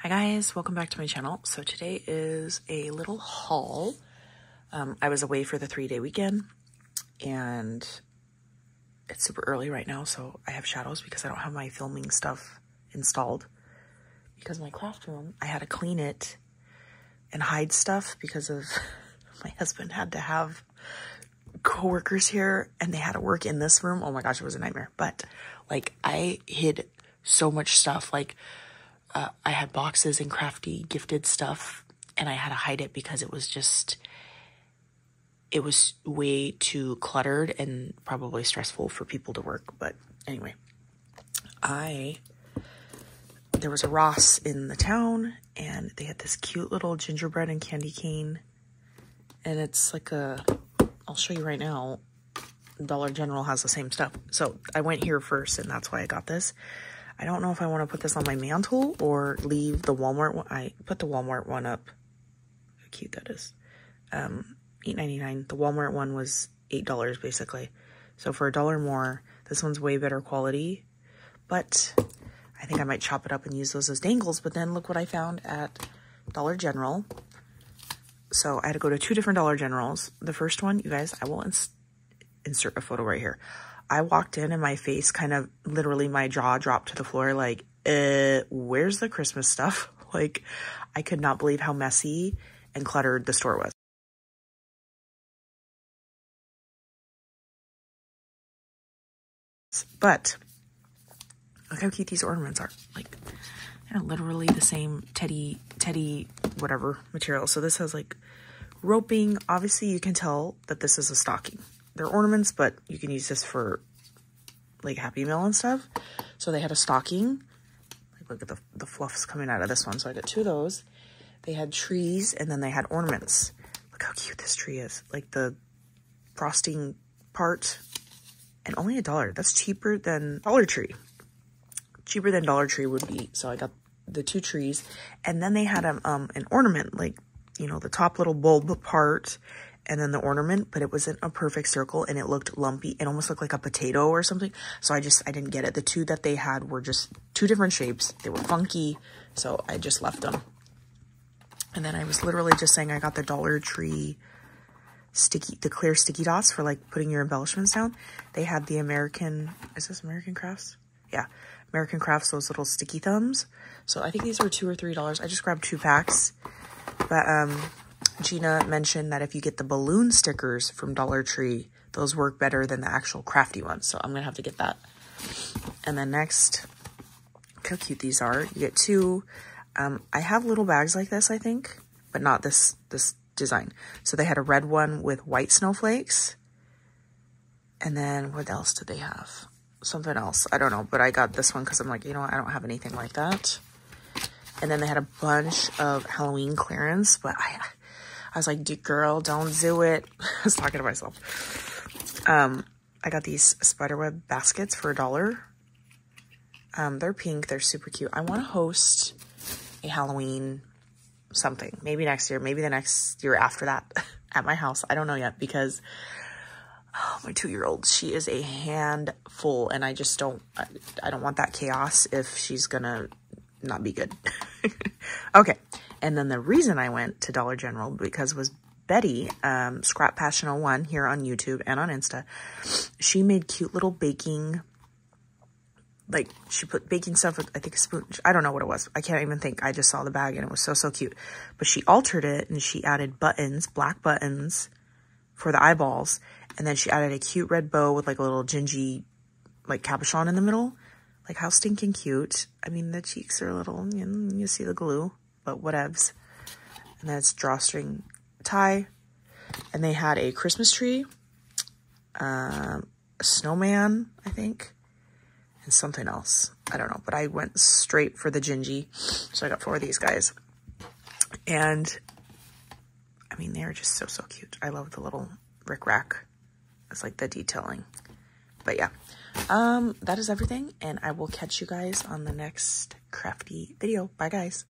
Hi guys, welcome back to my channel. So today is a little haul. Um, I was away for the three day weekend and it's super early right now, so I have shadows because I don't have my filming stuff installed. Because my craft room, I had to clean it and hide stuff because of my husband had to have coworkers here and they had to work in this room. Oh my gosh, it was a nightmare. But like I hid so much stuff. Like uh, I had boxes and crafty gifted stuff and I had to hide it because it was just it was way too cluttered and probably stressful for people to work. But anyway, I there was a Ross in the town and they had this cute little gingerbread and candy cane. And it's like a I'll show you right now. Dollar General has the same stuff. So I went here first and that's why I got this. I don't know if I want to put this on my mantle or leave the Walmart one. I put the Walmart one up. How cute that is. Um, $8.99. The Walmart one was $8 basically. So for a dollar more, this one's way better quality. But I think I might chop it up and use those as dangles. But then look what I found at Dollar General. So I had to go to two different Dollar Generals. The first one, you guys, I will ins insert a photo right here. I walked in and my face kind of literally my jaw dropped to the floor like, uh, where's the Christmas stuff? Like, I could not believe how messy and cluttered the store was. But look how cute these ornaments are. Like, know, literally the same teddy, teddy, whatever material. So this has like roping. Obviously, you can tell that this is a stocking. They're ornaments, but you can use this for like Happy Meal and stuff. So they had a stocking. Like, look at the, the fluffs coming out of this one. So I got two of those. They had trees and then they had ornaments. Look how cute this tree is. Like the frosting part and only a dollar. That's cheaper than Dollar Tree. Cheaper than Dollar Tree would be. So I got the two trees. And then they had a, um, an ornament, like, you know, the top little bulb part and then the ornament, but it wasn't a perfect circle and it looked lumpy. It almost looked like a potato or something. So I just, I didn't get it. The two that they had were just two different shapes. They were funky. So I just left them. And then I was literally just saying I got the Dollar Tree sticky, the clear sticky dots for like putting your embellishments down. They had the American, is this American Crafts? Yeah, American Crafts, those little sticky thumbs. So I think these were two or three dollars. I just grabbed two packs. But um, Gina mentioned that if you get the balloon stickers from Dollar Tree, those work better than the actual crafty ones. So I'm going to have to get that. And then next, look how cute these are. You get two. Um, I have little bags like this, I think, but not this, this design. So they had a red one with white snowflakes. And then what else did they have? Something else. I don't know, but I got this one because I'm like, you know what? I don't have anything like that. And then they had a bunch of Halloween clearance, but I, I was like, girl, don't do it. I was talking to myself. Um, I got these spiderweb baskets for a dollar. Um, they're pink. They're super cute. I want to host a Halloween something. Maybe next year. Maybe the next year after that at my house. I don't know yet because oh, my two-year-old, she is a handful and I just don't, I, I don't want that chaos if she's gonna not be good. okay. And then the reason I went to Dollar General because was Betty, um, Scrap Passion 01 here on YouTube and on Insta. She made cute little baking, like she put baking stuff with, I think a spoon. I don't know what it was. I can't even think. I just saw the bag and it was so, so cute. But she altered it and she added buttons, black buttons for the eyeballs. And then she added a cute red bow with like a little gingy, like cabochon in the middle. Like how stinking cute. I mean, the cheeks are a little, know, you see the glue, but whatevs. And then it's drawstring tie. And they had a Christmas tree, um, a snowman, I think, and something else. I don't know, but I went straight for the gingy. So I got four of these guys. And I mean, they're just so, so cute. I love the little rickrack. It's like the detailing. But yeah, um, that is everything. And I will catch you guys on the next crafty video. Bye, guys.